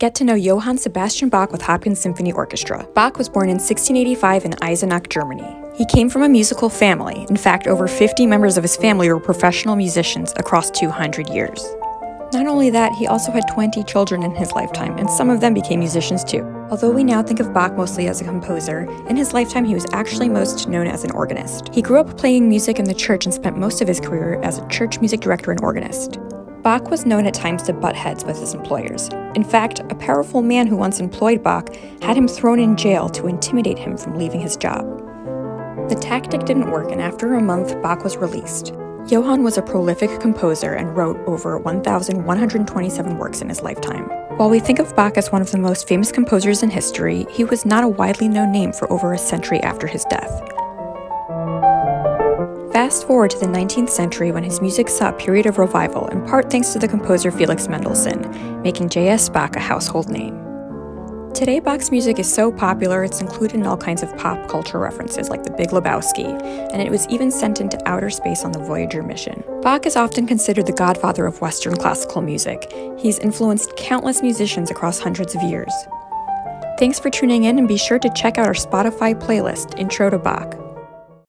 Get to know Johann Sebastian Bach with Hopkins Symphony Orchestra. Bach was born in 1685 in Eisenach, Germany. He came from a musical family. In fact, over 50 members of his family were professional musicians across 200 years. Not only that, he also had 20 children in his lifetime, and some of them became musicians too. Although we now think of Bach mostly as a composer, in his lifetime he was actually most known as an organist. He grew up playing music in the church and spent most of his career as a church music director and organist. Bach was known at times to butt heads with his employers. In fact, a powerful man who once employed Bach had him thrown in jail to intimidate him from leaving his job. The tactic didn't work, and after a month, Bach was released. Johann was a prolific composer and wrote over 1,127 works in his lifetime. While we think of Bach as one of the most famous composers in history, he was not a widely known name for over a century after his death. Fast forward to the 19th century when his music saw a period of revival, in part thanks to the composer Felix Mendelssohn, making J.S. Bach a household name. Today, Bach's music is so popular it's included in all kinds of pop culture references like The Big Lebowski, and it was even sent into outer space on the Voyager mission. Bach is often considered the godfather of Western classical music. He's influenced countless musicians across hundreds of years. Thanks for tuning in and be sure to check out our Spotify playlist, Intro to Bach.